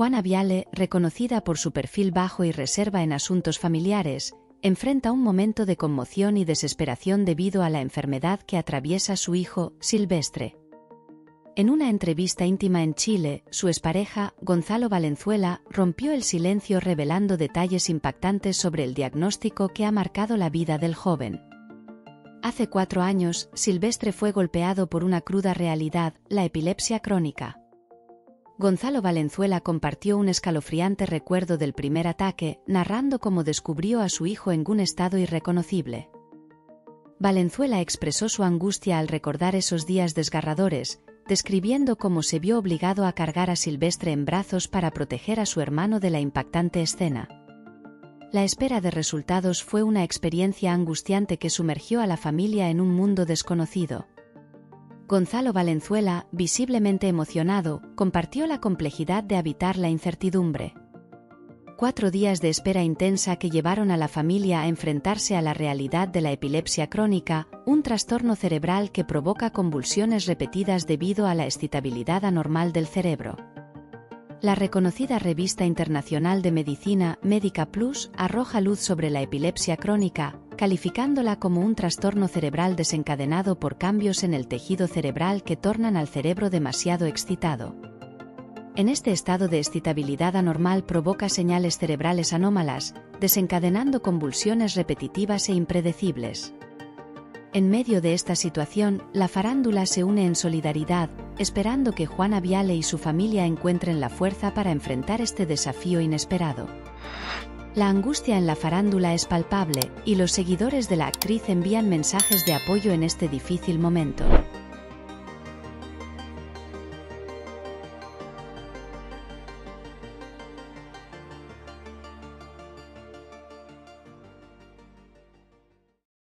Juana Viale, reconocida por su perfil bajo y reserva en asuntos familiares, enfrenta un momento de conmoción y desesperación debido a la enfermedad que atraviesa su hijo, Silvestre. En una entrevista íntima en Chile, su expareja, Gonzalo Valenzuela, rompió el silencio revelando detalles impactantes sobre el diagnóstico que ha marcado la vida del joven. Hace cuatro años, Silvestre fue golpeado por una cruda realidad, la epilepsia crónica. Gonzalo Valenzuela compartió un escalofriante recuerdo del primer ataque, narrando cómo descubrió a su hijo en un estado irreconocible. Valenzuela expresó su angustia al recordar esos días desgarradores, describiendo cómo se vio obligado a cargar a Silvestre en brazos para proteger a su hermano de la impactante escena. La espera de resultados fue una experiencia angustiante que sumergió a la familia en un mundo desconocido. Gonzalo Valenzuela, visiblemente emocionado, compartió la complejidad de habitar la incertidumbre cuatro días de espera intensa que llevaron a la familia a enfrentarse a la realidad de la epilepsia crónica, un trastorno cerebral que provoca convulsiones repetidas debido a la excitabilidad anormal del cerebro. La reconocida revista internacional de medicina Medica Plus arroja luz sobre la epilepsia crónica, calificándola como un trastorno cerebral desencadenado por cambios en el tejido cerebral que tornan al cerebro demasiado excitado. En este estado de excitabilidad anormal provoca señales cerebrales anómalas, desencadenando convulsiones repetitivas e impredecibles. En medio de esta situación, la farándula se une en solidaridad, esperando que Juana Viale y su familia encuentren la fuerza para enfrentar este desafío inesperado. La angustia en la farándula es palpable, y los seguidores de la actriz envían mensajes de apoyo en este difícil momento.